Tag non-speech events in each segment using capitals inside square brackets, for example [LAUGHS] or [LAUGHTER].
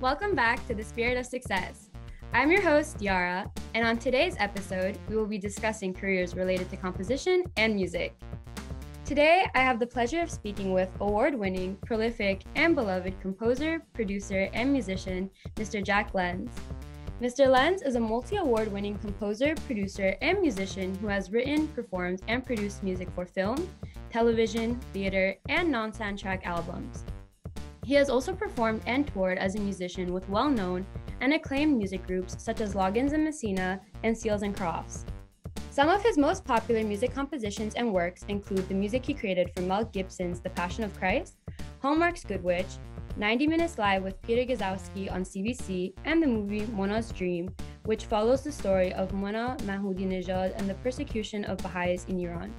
welcome back to the Spirit of Success. I'm your host, Yara, and on today's episode, we will be discussing careers related to composition and music. Today, I have the pleasure of speaking with award winning, prolific, and beloved composer, producer, and musician, Mr. Jack Lenz. Mr. Lenz is a multi award winning composer, producer, and musician who has written, performed, and produced music for film, television, theater, and non soundtrack albums. He has also performed and toured as a musician with well known and acclaimed music groups such as Loggins and Messina and Seals and Crofts. Some of his most popular music compositions and works include the music he created for Mel Gibson's The Passion of Christ, Hallmark's Good Witch, 90 Minutes Live with Peter Gzowski on CBC, and the movie Mona's Dream, which follows the story of Mona Mahmoudinejad and the persecution of Baha'is in Iran.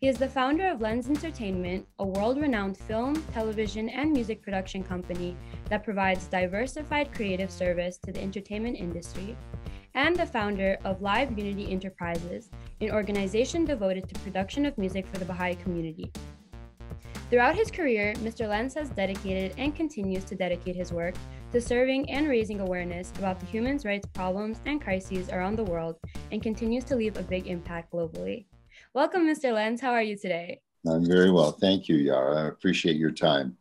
He is the founder of Lenz Entertainment, a world renowned film, television, and music production company that provides diversified creative service to the entertainment industry, and the founder of Live Unity Enterprises, an organization devoted to production of music for the Baha'i community. Throughout his career, Mr. Lenz has dedicated and continues to dedicate his work to serving and raising awareness about the human rights problems and crises around the world and continues to leave a big impact globally. Welcome, Mr. Lenz. How are you today? I'm very well. Thank you, Yara. I appreciate your time.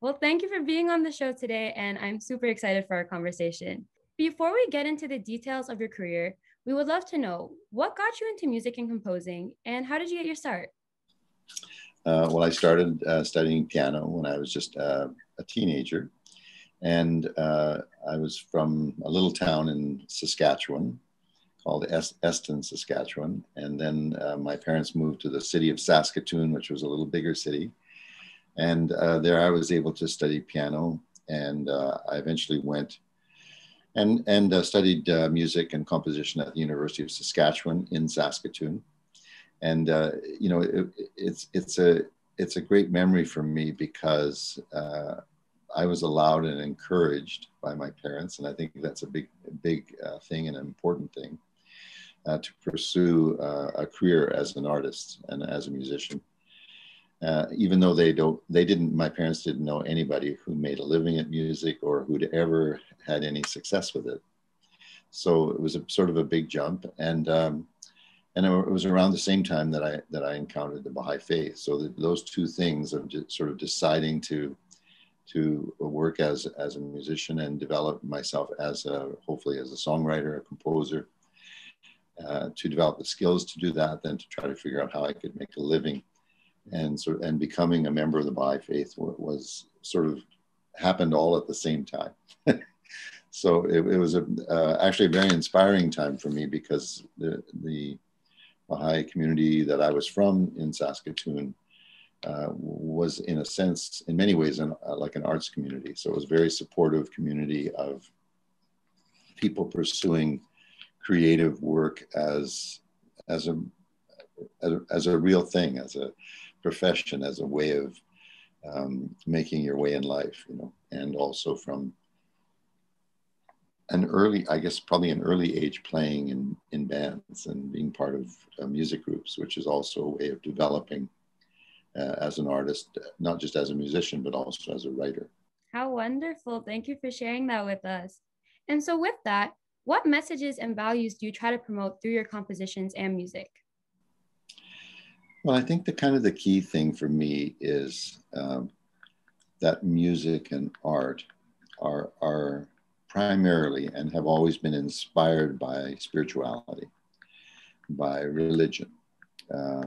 Well, thank you for being on the show today, and I'm super excited for our conversation. Before we get into the details of your career, we would love to know what got you into music and composing, and how did you get your start? Uh, well, I started uh, studying piano when I was just uh, a teenager. And uh, I was from a little town in Saskatchewan called Est- Eston, Saskatchewan. And then uh, my parents moved to the city of Saskatoon, which was a little bigger city. And uh, there I was able to study piano. And I eventually went and, and studied music and composition at the University of Saskatchewan in Saskatoon and uh, you know it, it's it's a it's a great memory for me because uh, I was allowed and encouraged by my parents, and I think that's a big big uh, thing and an important thing uh, to pursue uh, a career as an artist and as a musician. Uh, even though they don't, they didn't. My parents didn't know anybody who made a living at music or who'd ever had any success with it. So it was a sort of a big jump, and um, and it was around the same time that I that I encountered the Baha'i faith. So those two things of just sort of deciding to to work as as a musician and develop myself as a hopefully as a songwriter, a composer, uh, to develop the skills to do that, then to try to figure out how I could make a living, and sort of, and becoming a member of the Baha'i faith was sort of happened all at the same time. [LAUGHS] so it, it was a, uh, actually a very inspiring time for me because the the Baha'i community that I was from in Saskatoon uh, was, in a sense, in many ways, an, uh, like an arts community. So it was a very supportive community of people pursuing creative work as as a, as a, real thing, as a profession, as a way of um, making your way in life, you know, and also from an early, I guess, probably an early age playing in, in bands and being part of uh, music groups, which is also a way of developing uh, as an artist, not just as a musician, but also as a writer. How wonderful. Thank you for sharing that with us. And so, with that, what messages and values do you try to promote through your compositions and music? Well, I think the kind of the key thing for me is um, that music and art are, are primarily and have always been inspired by spirituality, by religion. Uh,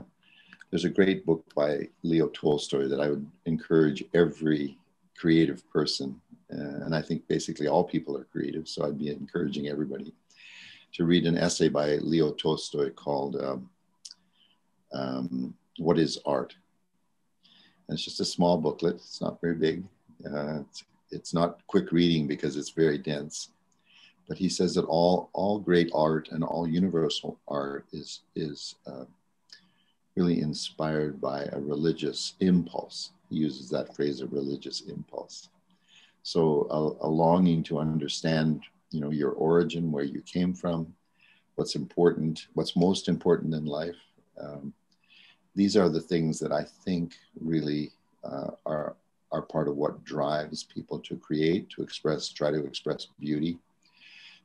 there's a great book by Leo Tolstoy that I would encourage every creative person, and I think basically all people are creative, so I'd be encouraging everybody to read an essay by Leo Tolstoy called um, um, What is Art? And it's just a small booklet, it's not very big. Uh, it's it's not quick reading because it's very dense. But he says that all all great art and all universal art is is uh, really inspired by a religious impulse. He uses that phrase, a religious impulse. So a, a longing to understand, you know, your origin, where you came from, what's important, what's most important in life. Um, these are the things that I think really uh, are are part of what drives people to create, to express, try to express beauty,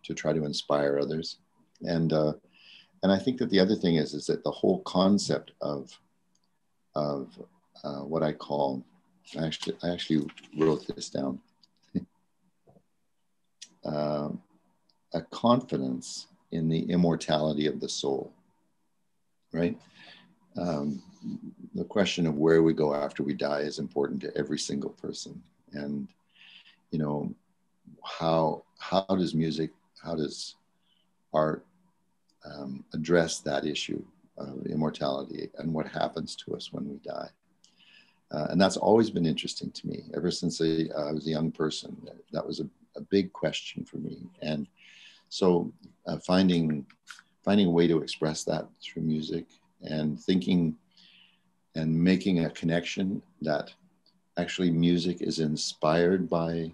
to try to inspire others. And uh, and I think that the other thing is is that the whole concept of of uh, what I call I actually I actually wrote this down. Uh, a confidence in the immortality of the soul, right? Um, the question of where we go after we die is important to every single person, and you know how how does music, how does art um, address that issue of immortality and what happens to us when we die? Uh, and that's always been interesting to me ever since I, uh, I was a young person. That was a, a, big question for me, and so uh, finding finding a way to express that through music and thinking and making a connection that actually music is inspired by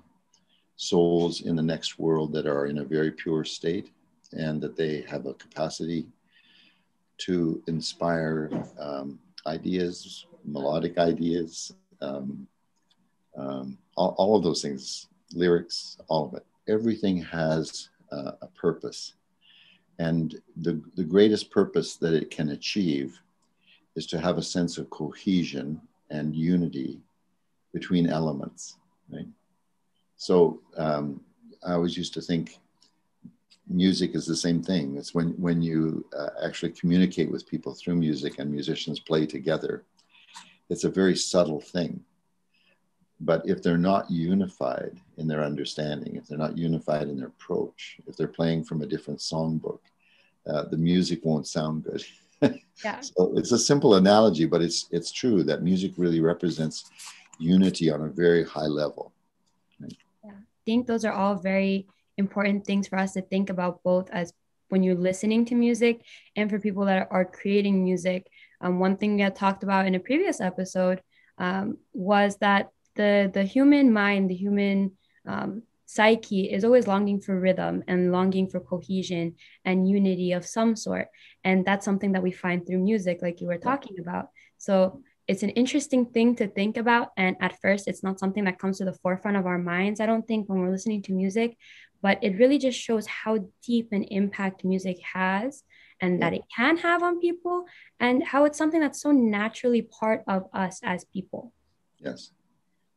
souls in the next world that are in a very pure state and that they have a capacity to inspire um, ideas, melodic ideas, um, um, all, all, of those things, lyrics, all of it. Everything has uh, a purpose. And the, the greatest purpose that it can achieve is to have a sense of cohesion and unity between elements, right? So um, I always used to think music is the same thing. It's when, when you uh, actually communicate with people through music and musicians play together, it's a very subtle thing. But if they're not unified in their understanding, if they're not unified in their approach, if they're playing from a different songbook, uh, the music won't sound good. [LAUGHS] yeah. So it's a simple analogy, but it's it's true that music really represents unity on a very high level. Right? Yeah. I think those are all very important things for us to think about both as when you're listening to music and for people that are creating music. Um, one thing had talked about in a previous episode um, was that the the human mind, the human um, psyche is always longing for rhythm and longing for cohesion and unity of some sort. And that's something that we find through music, like you were talking about. So it's an interesting thing to think about. And at first, it's not something that comes to the forefront of our minds, I don't think, when we're listening to music, but it really just shows how deep an impact music has and that it can have on people and how it's something that's so naturally part of us as people. Yes.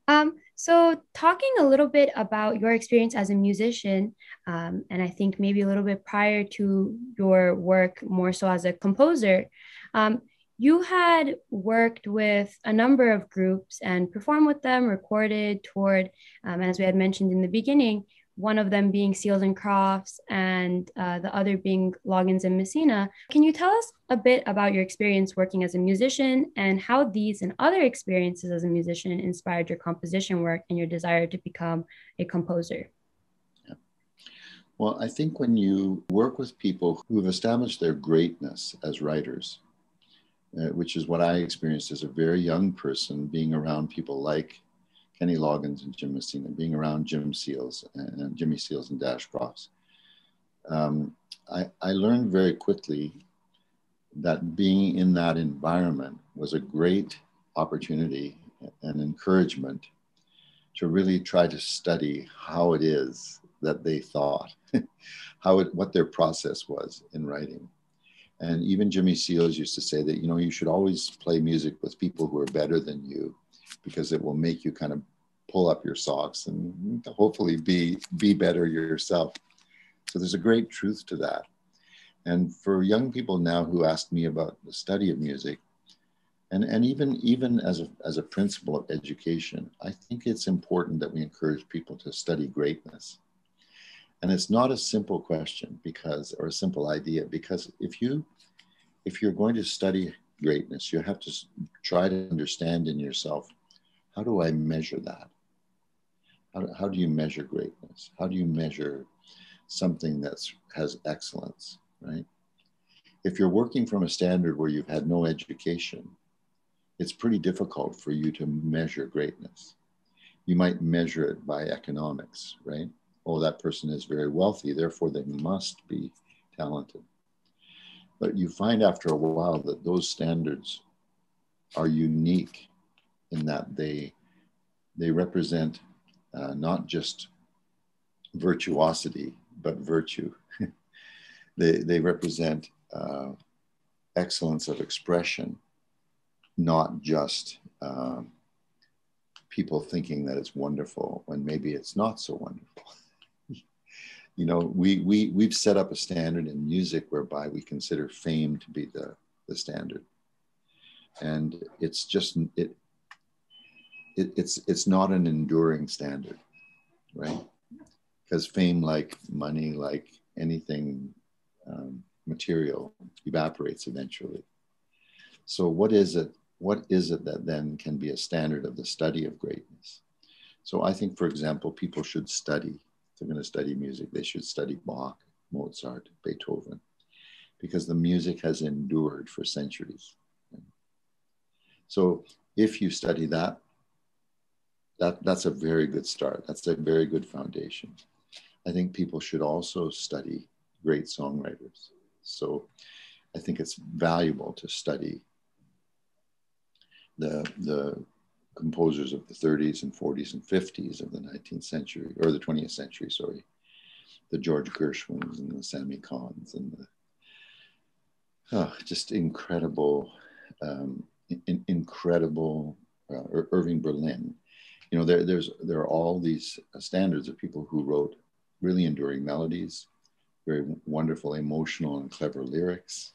Um, so, talking a little bit about your experience as a musician, um, and I think maybe a little bit prior to your work more so as a composer, um, you had worked with a number of groups and performed with them, recorded, toured, um, as we had mentioned in the beginning, one of them being Seals and Crofts and uh, the other being Loggins and Messina. Can you tell us a bit about your experience working as a musician and how these and other experiences as a musician inspired your composition work and your desire to become a composer? Well, I think when you work with people who've established their greatness as writers, uh, which is what I experienced as a very young person, being around people like Kenny Loggins and Jim Messina, being around Jim Seals and Jimmy Seals and Dash Crofts. Um, I, I learned very quickly that being in that environment was a great opportunity and encouragement to really try to study how it is that they thought, [LAUGHS] how it, what their process was in writing. And even Jimmy Seals used to say that, you know, you should always play music with people who are better than you because it will make you kind of pull up your socks and hopefully be be better yourself. So there's a great truth to that. And for young people now who ask me about the study of music, and, and even even as a, as a principle of education, I think it's important that we encourage people to study greatness. And it's not a simple question because, or a simple idea, because if you if you're going to study greatness, you have to try to understand in yourself how do I measure that? How do, how do you measure greatness? How do you measure something that has excellence, right? If you're working from a standard where you've had no education, it's pretty difficult for you to measure greatness. You might measure it by economics, right? Oh, that person is very wealthy, therefore they must be talented. But you find after a while that those standards are unique in that they they represent uh, not just virtuosity, but virtue. [LAUGHS] they, they represent uh, excellence of expression, not just uh, people thinking that it's wonderful when maybe it's not so wonderful. [LAUGHS] you know, we, we, we've set up a standard in music whereby we consider fame to be the, the standard. And it's just, it, it, it's, it's not an enduring standard, right? Because fame, like money, like anything um, material, evaporates eventually. So what is it? What is it that then can be a standard of the study of greatness? So I think, for example, people should study they're going to study music, they should study Bach, Mozart, Beethoven, because the music has endured for centuries. So if you study that, that that's a very good start. That's a very good foundation. I think people should also study great songwriters. So I think it's valuable to study the the composers of the 30s and 40s and 50s of the 19th century or the 20th century, sorry, the George Gershwins and the Sammy Cahns and the oh, just incredible, um, in, incredible uh, Irving Berlin. You know, there, there's there are all these standards of people who wrote really enduring melodies, very wonderful, emotional, and clever lyrics.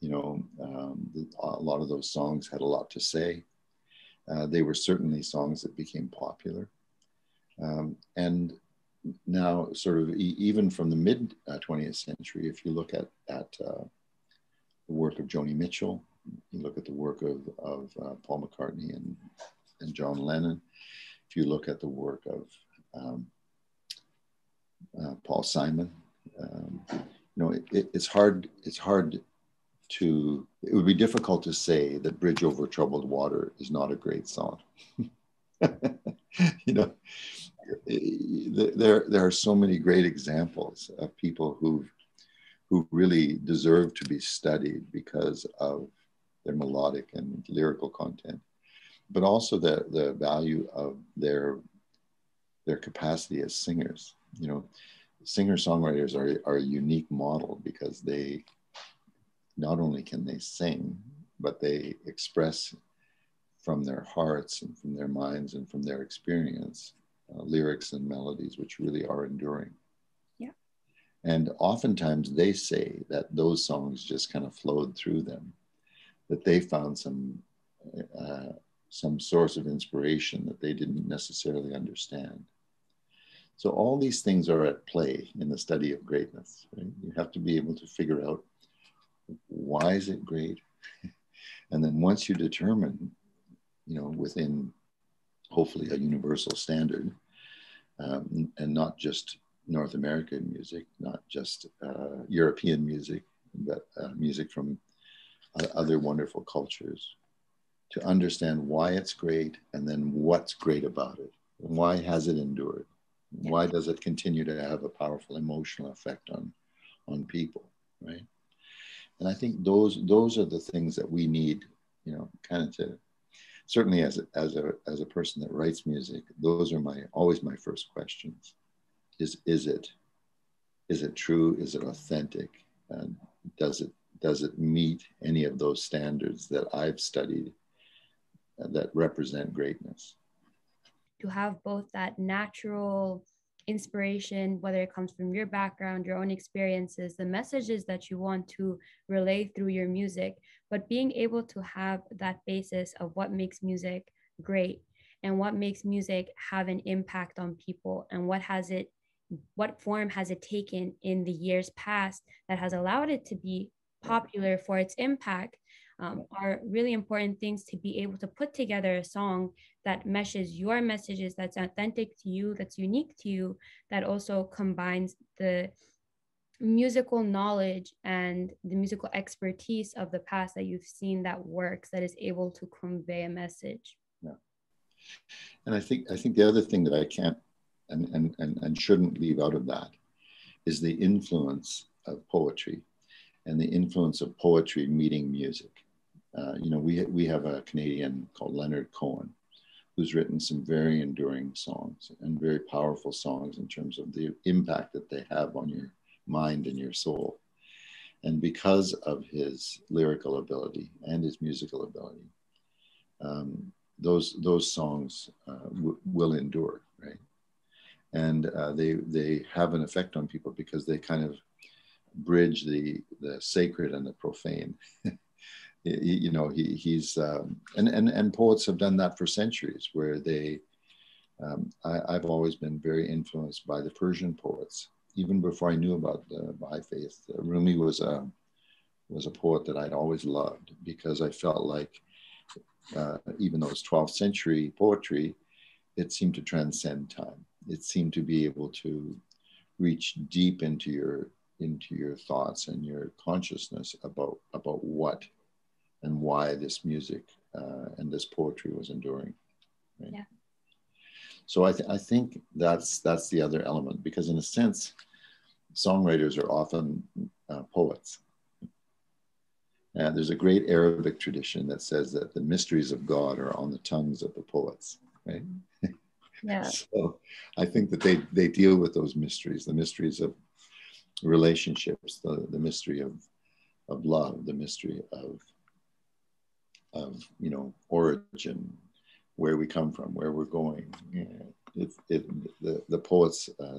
You know, um, a lot of those songs had a lot to say. Uh, they were certainly songs that became popular. Um, and now, sort of e- even from the mid 20th uh, century, if you look at, at uh, the work of Joni Mitchell, you look at the work of, of uh, Paul McCartney and, and John Lennon, if you look at the work of um, uh, Paul Simon, um, you know, it, it, it's hard. It's hard to it would be difficult to say that bridge over troubled water is not a great song [LAUGHS] you know there there are so many great examples of people who who really deserve to be studied because of their melodic and lyrical content but also the the value of their their capacity as singers you know singer songwriters are, are a unique model because they not only can they sing, but they express from their hearts and from their minds and from their experience uh, lyrics and melodies which really are enduring. Yeah. And oftentimes they say that those songs just kind of flowed through them, that they found some some source of inspiration that they didn't necessarily understand. So all these things are at play in the study of greatness. Right? You have to be able to figure out why is it great? [LAUGHS] and then once you determine, you know, within hopefully a universal standard, um, and not just North American music, not just uh, European music, but uh, music from other wonderful cultures, to understand why it's great and then what's great about it. Why has it endured? Why does it continue to have a powerful emotional effect on, on people, right? And I think those those are the things that we need, you know, kind of to certainly as a, as a as a person that writes music, those are my always my first questions. Is is it is it true? Is it authentic? And does it does it meet any of those standards that I've studied Uh, that represent greatness? To have both that natural inspiration, whether it comes from your background, your own experiences, the messages that you want to relay through your music, but being able to have that basis of what makes music great and what makes music have an impact on people and what has it what form has it taken in the years past that has allowed it to be popular for its impact um, are really important things to be able to put together a song that meshes your messages that's authentic to you that's unique to you that also combines the musical knowledge and the musical expertise of the past that you've seen that works that is able to convey a message. Yeah. And i think i think the other thing that i can't and and and, and shouldn't leave out of that is the influence of poetry and the influence of poetry meeting music uh, you know, we, we have a Canadian called Leonard Cohen, who's written some very enduring songs and very powerful songs in terms of the impact that they have on your mind and your soul. And because of his lyrical ability and his musical ability, um, those those songs uh, w- will endure, right? And uh, they they have an effect on people because they kind of bridge the the sacred and the profane. [LAUGHS] you know, he, he's um, and, and and poets have done that for centuries, where they. Um, I, have always been very influenced by the Persian poets, even before I knew about the Baha'i faith. Rumi was a was a poet that I'd always loved because I felt like, uh, even though it's 12th century poetry, it seemed to transcend time. It seemed to be able to reach deep into your into your thoughts and your consciousness about about what and why this music uh, and this poetry was enduring. Right? Yeah. So I, th- I think that's that's the other element because in a sense, songwriters are often uh, poets. And there's a great Arabic tradition that says that the mysteries of God are on the tongues of the poets, right? Yeah. [LAUGHS] so I think that they they deal with those mysteries, the mysteries of relationships, the, the mystery of of love, the mystery of of you know origin, where we come from, where we're going. it, it, the, the poets uh,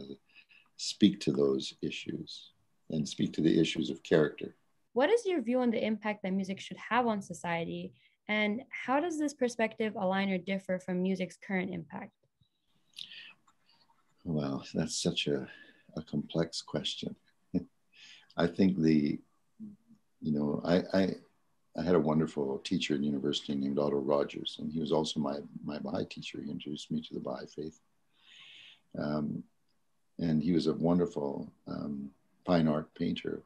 speak to those issues and speak to the issues of character. What is your view on the impact that music should have on society? And how does this perspective align or differ from music's current impact? Well, that's such a, a complex question. [LAUGHS] I think the, you know, I, I, I had a wonderful teacher in university named Otto Rogers, and he was also my, my Baha'i teacher. He introduced me to the Baha'i faith. Um, and he was a wonderful um, fine art painter.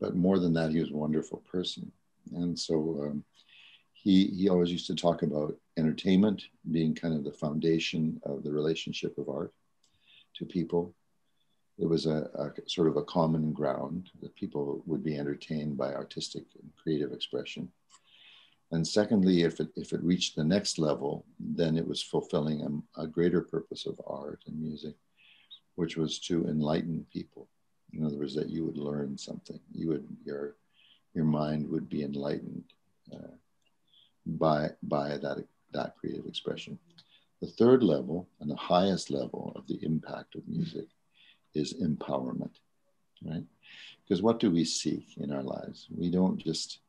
But more than that, he was a wonderful person. And so um, he, he always used to talk about entertainment being kind of the foundation of the relationship of art to people. It was a, a sort of a common ground that people would be entertained by artistic and creative expression. And secondly, if it, if it reached the next level, then it was fulfilling a, a greater purpose of art and music which was to enlighten people. In other words, that you would learn something. You would your your mind would be enlightened uh, by by that that creative expression. The third level and the highest level of the impact of music is empowerment, right? Because what do we seek in our lives? We don't just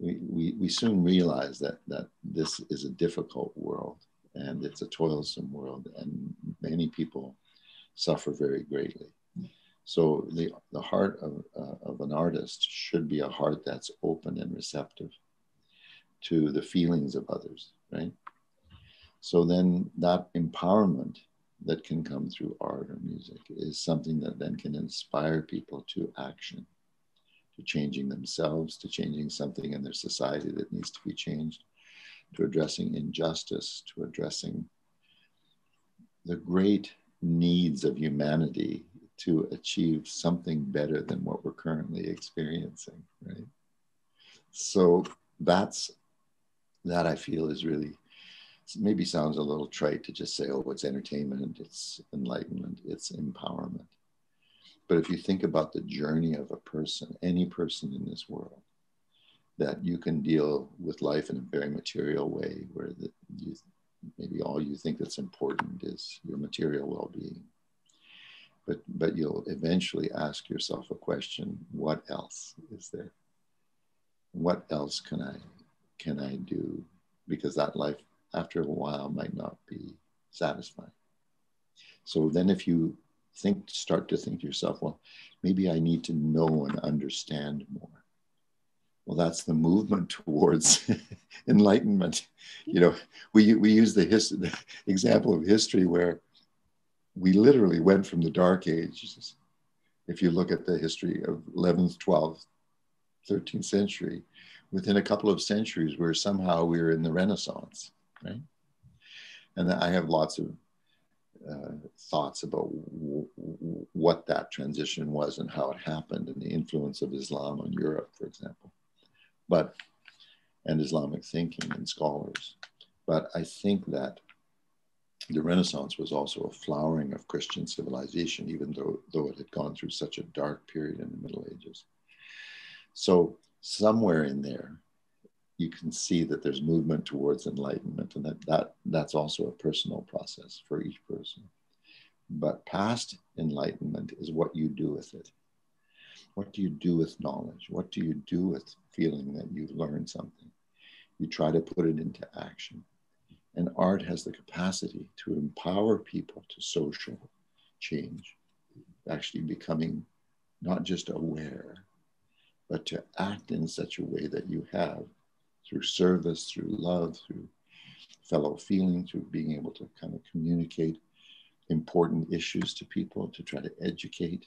we, we, we soon realize that that this is a difficult world and it's a toilsome world and many people suffer very greatly. So the, the heart of, uh, of an artist should be a heart that's open and receptive to the feelings of others, right? So then that empowerment that can come through art or music is something that then can inspire people to action, to changing themselves, to changing something in their society that needs to be changed, to addressing injustice, to addressing the great needs of humanity to achieve something better than what we're currently experiencing, right? So that's that I feel is really maybe sounds a little trite to just say, oh, it's entertainment, it's enlightenment, it's empowerment. But if you think about the journey of a person, any person in this world, that you can deal with life in a very material way where the, you maybe all you think that's important is your material well-being. But but you'll eventually ask yourself a question what else is there? What else can i can i do? Because that life after a while might not be satisfying so then if you think start to think to yourself well maybe i need to know and understand more well, that's the movement [LAUGHS] towards [LAUGHS] enlightenment. You know, we, we use the, his, the example of history where we literally went from the dark ages. If you look at the history of 11th, 12th, 13th century, within a couple of centuries, where somehow we are in the Renaissance, right? And I have lots of uh, thoughts about w- w- what that transition was and how it happened and the influence of Islam on Europe, for example but and Islamic thinking and scholars. But I think that the Renaissance was also a flowering of Christian civilization, even though, though it had gone through such a dark period in the Middle Ages. So, somewhere in there, you can see that there's movement towards enlightenment, and that, that that's also a personal process for each person. But past enlightenment is what you do with it. What do you do with knowledge? What do you do with feeling that you've learned something? You try to put it into action. And art has the capacity to empower people to social change, actually becoming not just aware, but to act in such a way that you have through service, through love, through fellow feeling, through being able to kind of communicate important issues to people, to try to educate.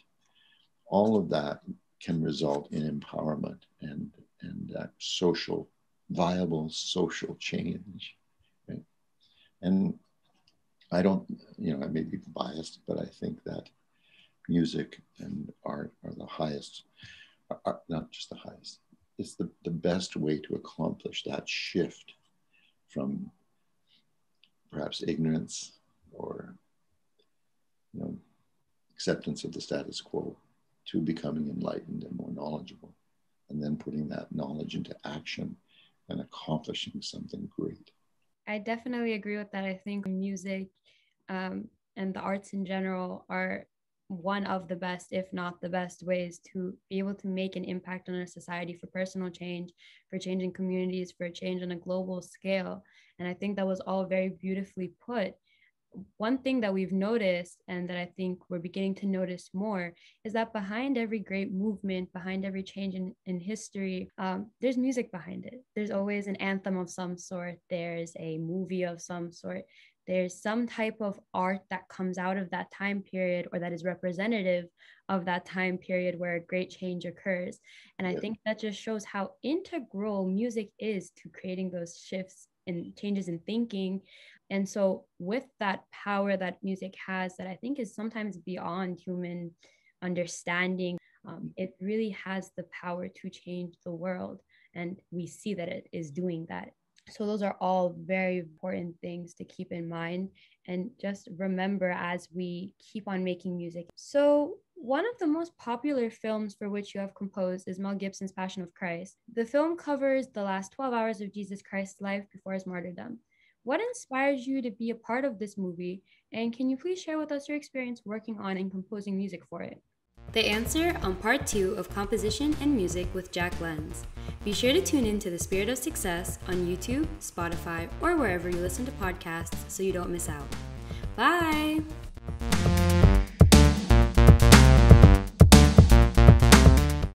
All of that can result in empowerment and, and uh, social, viable social change. And I don't, you know, I may be biased, but I think that music and art are the highest, are not just the highest, it's the, the best way to accomplish that shift from perhaps ignorance or you know, acceptance of the status quo to becoming enlightened and more knowledgeable, and then putting that knowledge into action and accomplishing something great. I definitely agree with that. I think music um, and the arts in general are one of the best, if not the best, ways to be able to make an impact on our society for personal change, for changing communities, for a change on a global scale. And I think that was all very beautifully put one thing that we've noticed and that I think we're beginning to notice more is that behind every great movement, behind every change in, in history, um, there's music behind it. There's always an anthem of some sort, there's a movie of some sort, there's some type of art that comes out of that time period or that is representative of that time period where a great change occurs. And I think that just shows how integral music is to creating those shifts and changes in thinking and so, with that power that music has, that I think is sometimes beyond human understanding, um, it really has the power to change the world. And we see that it is doing that. So, those are all very important things to keep in mind and just remember as we keep on making music. So, one of the most popular films for which you have composed is Mel Gibson's Passion of Christ. The film covers the last 12 hours of Jesus Christ's life before his martyrdom. What inspires you to be a part of this movie? And can you please share with us your experience working on and composing music for it? The answer on part two of composition and music with Jack Lenz. Be sure to tune in to The Spirit of Success on YouTube, Spotify, or wherever you listen to podcasts so you don't miss out. Bye!